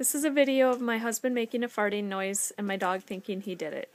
This is a video of my husband making a farting noise and my dog thinking he did it.